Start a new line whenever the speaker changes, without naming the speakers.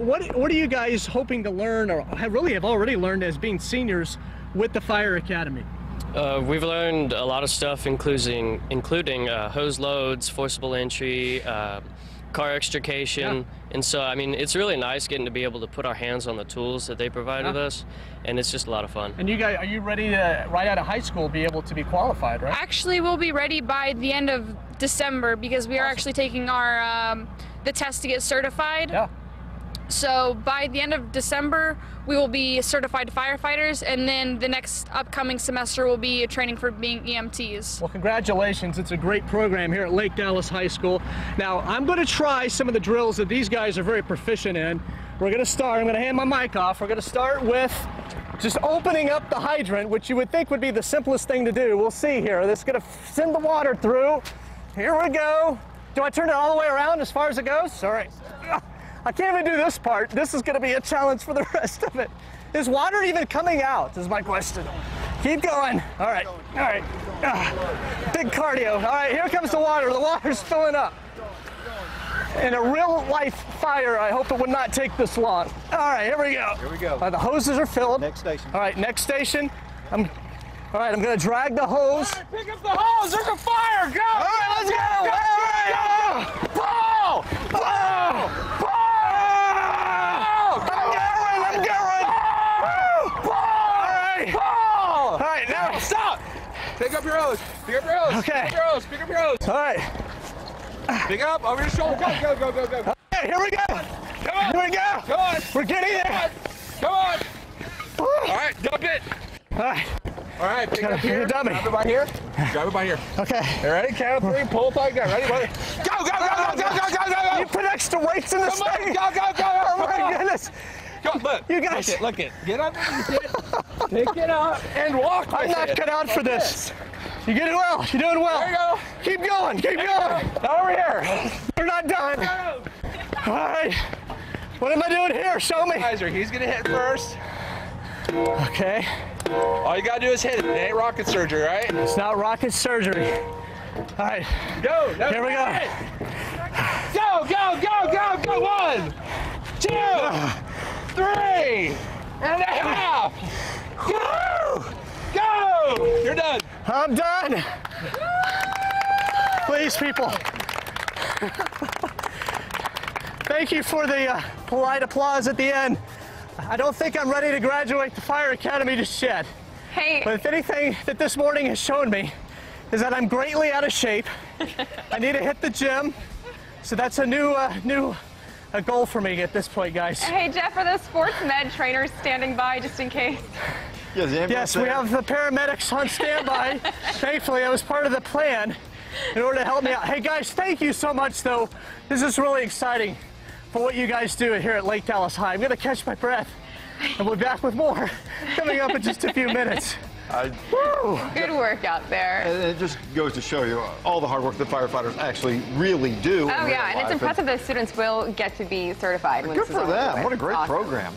what what what are you guys hoping to learn, or have really have already learned as being seniors with the Fire Academy?
Uh, we've learned a lot of stuff, including including uh, hose loads, forcible entry, uh, car extrication,
Yeah.
and so I mean it's really nice getting to be able to put our hands on the tools that they provided
Yeah.
us, and it's just a lot of fun.
And you guys, are you ready to right out of high school be able to be qualified, right?
Actually, we'll be ready by the end of December because we are actually taking our um, the test to get certified.
Yeah.
So by the end of December, we will be certified firefighters, and then the next upcoming semester will be training for being EMTs.
Well, congratulations. It's a great program here at Lake Dallas High School. Now, I'm going to try some of the drills that these guys are very proficient in. We're going to start, I'm going to hand my mic off. We're going to start with just opening up the hydrant, which you would think would be the simplest thing to do. We'll see here. This is going to send the water through. Here we go. Do I turn it all the way around as far as it goes? All right. Ugh, I can't even do this part. This is going to be a challenge for the rest of it. Is water even coming out? Is my question. Keep going. All right. All right. Ah, big cardio. All right. Here comes the water. The water's filling up. In a real life fire, I hope it would not take this long. All right. Here we go.
Here we go.
All right, the hoses are filled.
Next station.
All right. Next station. I'm. All right. I'm going to drag the hose.
Pick up the hose. There's a fire. Go.
All right. Let's go. All right.
Pull.
Pull. Pull. I'm going. I'm going.
Pull.
All right.
Pull.
All right. Now.
Stop. Pick up your hose. Pick up your hose.
Okay.
Pick up your hose. Pick up your hose.
All right.
Pick up over your shoulder. Go, go, go, go, go.
Okay, here we go.
Come on.
Here we go.
Come on.
We're getting there.
Come on. All right. Dump it.
All right.
All right. Pick
Gotta
up here.
dummy.
Grab it by here. Grab it by here.
Okay.
You ready? Count of three. Pull tight. Go. Ready? Ready? Go, go, go, go, go, go, go, go,
You put extra weights in this
Come on. Go, go, go.
Oh my
on.
goodness.
Go, look.
You guys-
Look it. Look it. Get it. Pick it up and walk
I'm not
it.
cut out for
Like
this. You're getting well. You're doing well.
There you go.
Keep going. Keep going.
Now over here.
We're not done.
Go.
All right. What am I doing here? Show me.
Kaiser, he's gonna hit first.
Okay.
All you gotta do is hit it. It ain't rocket surgery, right?
It's not rocket surgery. All right.
Go. No,
Here we go.
it. Go, go, go, go, go. One, two, three, and a half. Go. Go. You're done.
I'm done. Please, people. Thank you for the uh, polite applause at the end. I don't think I'm ready to graduate the fire academy just yet.
Hey,
But if anything that this morning has shown me is that I'm greatly out of shape. I need to hit the gym. So that's a new, uh, new a goal for me at this point, guys.
hey, Jeff, are those sports med trainers standing by just in case?
Yes,
Yes, we
there.
have the paramedics on standby. Thankfully, that was part of the plan in order to help me out. Hey, guys, thank you so much, though. This is really exciting for what you guys do here at Lake Dallas High. I'm going to catch my breath, and we'll be back with more coming up in just a few minutes.
I,
Woo!
Good work out there.
and it just goes to show you all the hard work the firefighters actually really do.
Oh, yeah, and it's
life.
impressive that students will get to be certified when
Good for them. What a great
Awesome.
program.